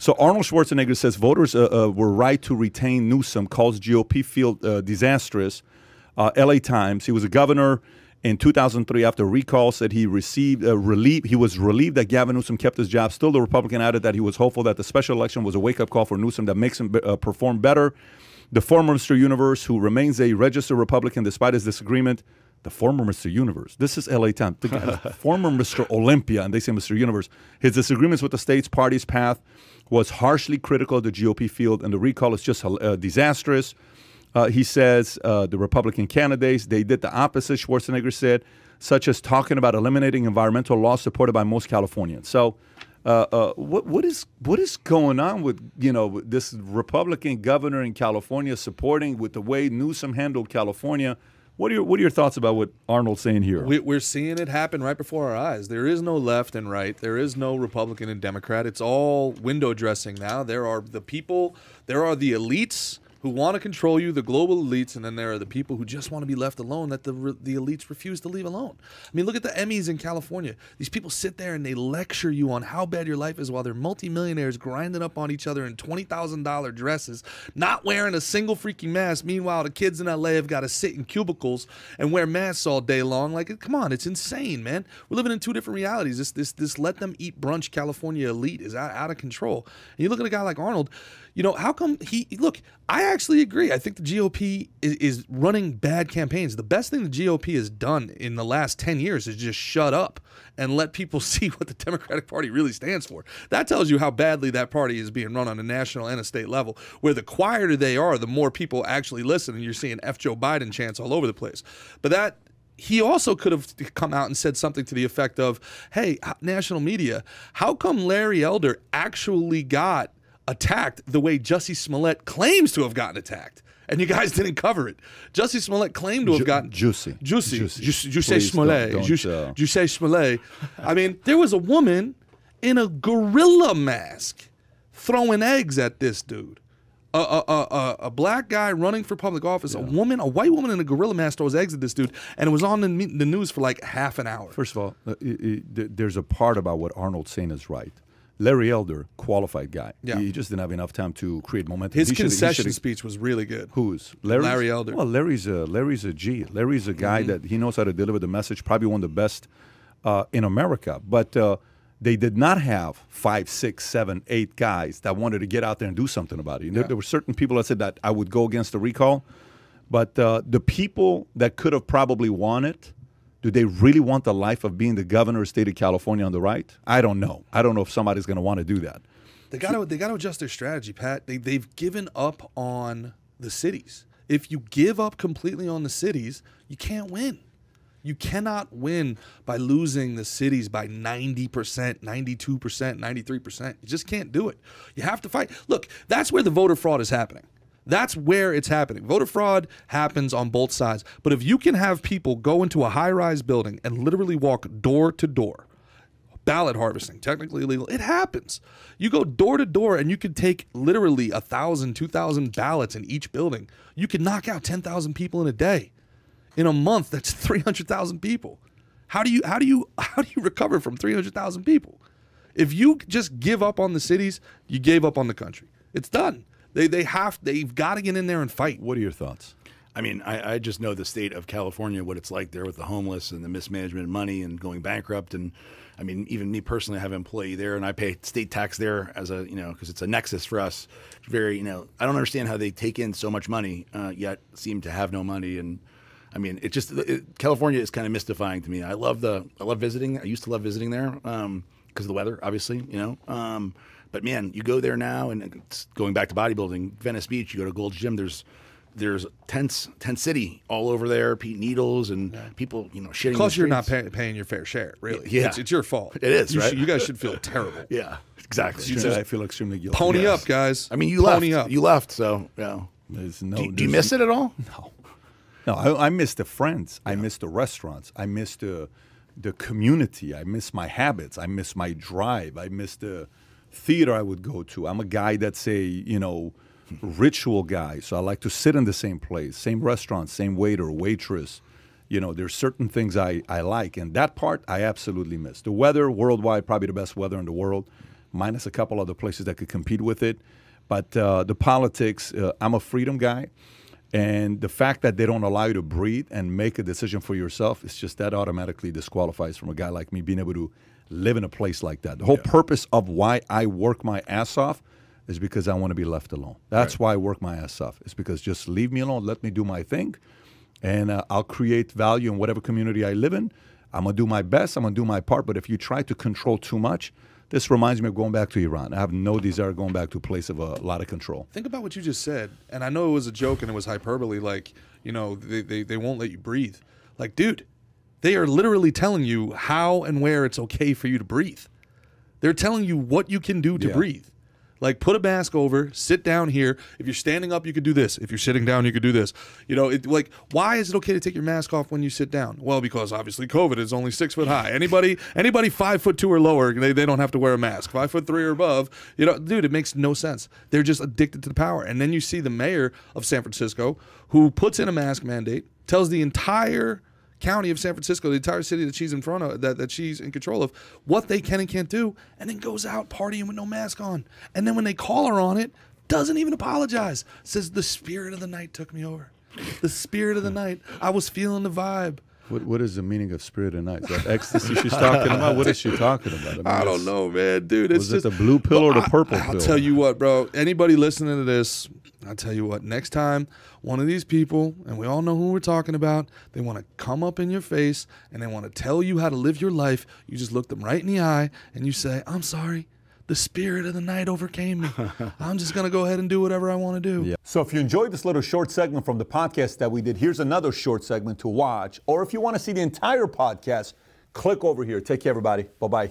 So Arnold Schwarzenegger says voters uh, uh, were right to retain Newsom, calls GOP field uh, disastrous. Uh, LA Times, he was a governor in 2003 after recall, said he received uh, relief. He was relieved that Gavin Newsom kept his job. Still, the Republican added that he was hopeful that the special election was a wake-up call for Newsom that makes him uh, perform better. The former Mr. Universe, who remains a registered Republican despite his disagreement, the former Mr. Universe. This is LA Times. The former Mr. Olympia, and they say Mr. Universe. His disagreements with the state's party's path was harshly critical of the GOP field, and the recall is just uh, disastrous. Uh, he says uh, the Republican candidates they did the opposite. Schwarzenegger said, such as talking about eliminating environmental laws supported by most Californians. So, uh, uh, what what is what is going on with you know this Republican governor in California supporting with the way Newsom handled California? What are your what are your thoughts about what Arnold's saying here? We, we're seeing it happen right before our eyes. There is no left and right. There is no Republican and Democrat. It's all window dressing now. There are the people. There are the elites who want to control you, the global elites, and then there are the people who just want to be left alone that the the elites refuse to leave alone. I mean, look at the Emmys in California. These people sit there and they lecture you on how bad your life is while they're multimillionaires grinding up on each other in twenty thousand dollar dresses, not wearing a single freaking mask. Meanwhile, the kids in LA have got to sit in cubicles and wear masks all day long. Like, come on, it's insane, man. We're living in two different realities. This this this let them eat brunch California elite is out, out of control. And you look at a guy like Arnold. You know, how come he look? I actually agree. I think the GOP is, is running bad campaigns. The best thing the GOP has done in the last 10 years is just shut up and let people see what the Democratic Party really stands for. That tells you how badly that party is being run on a national and a state level. Where the quieter they are, the more people actually listen, and you're seeing F. Joe Biden chants all over the place. But that he also could have come out and said something to the effect of, "Hey, national media, how come Larry Elder actually got attacked the way Jussie Smollett claims to have gotten attacked?" And you guys didn't cover it. Jussie Smollett claimed to have Ju- gotten Juicy. Juicy, Juicy. Juicy Smollett, don't- don't, uh, Juicy Smollett. I mean, there was a woman in a gorilla mask throwing eggs at this dude. A, a, a, a, a black guy running for public office, a woman, a white woman in a gorilla mask throws eggs at this dude, and it was on the, the news for like half an hour. First of all, uh, there's a part about what Arnold's saying is right. Larry Elder, qualified guy. Yeah. He just didn't have enough time to create momentum. His He concession speech was really good. Who's Larry's? Larry Elder. Well, Larry's a Larry's a G. Larry's a guy that he knows how to deliver the message. Probably one of the best uh, in America. But uh, they did not have five, six, seven, eight guys that wanted to get out there and do something about it. There, there were certain people that said that I would go against the recall, but uh, the people that could have probably won it. Do they really want the life of being the governor of the state of California on the right? I don't know. I don't know if somebody's going to want to do that. They got to they got to adjust their strategy, Pat. They they've given up on the cities. If you give up completely on the cities, you can't win. You cannot win by losing the cities by 90%, 92%, 93%. You just can't do it. You have to fight. Look, that's where the voter fraud is happening. That's where it's happening. Voter fraud happens on both sides. But if you can have people go into a high rise building and literally walk door to door, ballot harvesting, technically illegal. It happens. You go door to door and you could take literally a thousand, two thousand ballots in each building. You could knock out ten thousand people in a day. In a month, that's three hundred thousand people. How do you how do you how do you recover from three hundred thousand people? If you just give up on the cities, you gave up on the country. It's done. They they have they've got to get in there and fight. What are your thoughts? I mean, I, I just know the state of California, what it's like there with the homeless and the mismanagement of money and going bankrupt. And I mean, even me personally, I have an employee there, and I pay state tax there as a you know because it's a nexus for us. It's very you know, I don't understand how they take in so much money uh, yet seem to have no money. And I mean, it just it, California is kind of mystifying to me. I love the I love visiting. I used to love visiting there because of the weather, obviously, you know. Um, but man, you go there now, and it's going back to bodybuilding, Venice Beach. You go to Gold's Gym. There's there's tents, tent city all over there. Pete Needles and people, you know, shitting. Because you're not pay, paying your fair share, really. Yeah. it's, it's your fault. It is, You right? should- you guys should feel terrible. Yeah, exactly. you I feel extremely guilty. Pony Yes. up, guys. I mean, you Pony left. up. You left. So yeah. There's no. do, do you miss it at all? No, no. I, I miss the friends. I miss the restaurants. I miss the the community. I miss my habits. I miss my drive. I miss the theater I would go to. I'm a guy that's a you know ritual guy, so I like to sit in the same place, same restaurant, same waiter, waitress. You know, there's certain things I, I like, and that part I absolutely miss. The weather worldwide, probably the best weather in the world, minus a couple other places that could compete with it. But uh, the politics, uh, I'm a freedom guy. And the fact that they don't allow you to breathe and make a decision for yourself, it's just that automatically disqualifies from a guy like me being able to live in a place like that. The whole yeah. purpose of why I work my ass off is because I want to be left alone. That's right. why I work my ass off. It's because just leave me alone, let me do my thing, and uh, I'll create value in whatever community I live in. I'm gonna do my best. I'm gonna do my part. But if you try to control too much, this reminds me of going back to Iran. I have no desire going back to a place of a lot of control. Think about what you just said, and I know it was a joke and it was hyperbole. Like you know, they they, they won't let you breathe. Like, dude, they are literally telling you how and where it's okay for you to breathe. They're telling you what you can do to yeah. breathe. Like put a mask over, sit down here. If you're standing up, you could do this. If you're sitting down, you could do this. You know, it, like why is it okay to take your mask off when you sit down? Well, because obviously COVID is only six foot high. Anybody anybody five foot two or lower, they, they don't have to wear a mask. Five foot three or above, you know, dude, it makes no sense. They're just addicted to the power. And then you see the mayor of San Francisco who puts in a mask mandate, tells the entire county of San Francisco, the entire city that she's in front of, that, that she's in control of, what they can and can't do, and then goes out partying with no mask on. And then when they call her on it, doesn't even apologize. Says the spirit of the night took me over. The spirit of the night. I was feeling the vibe. What what is the meaning of spirit of night? That ecstasy she's talking about? What is she talking about? I, mean, I don't know, man, dude. It's was just it the blue pill or the purple I, I'll pill? tell you what, bro. Anybody listening to this, I'll tell you what. Next time, one of these people, and we all know who we're talking about, they want to come up in your face and they want to tell you how to live your life. You just look them right in the eye and you say, "I'm sorry." The spirit of the night overcame me. I'm just going to go ahead and do whatever I want to do. Yeah. So if you enjoyed this little short segment from the podcast that we did, here's another short segment to watch. Or if you want to see the entire podcast, click over here. Take care, everybody. Bye bye.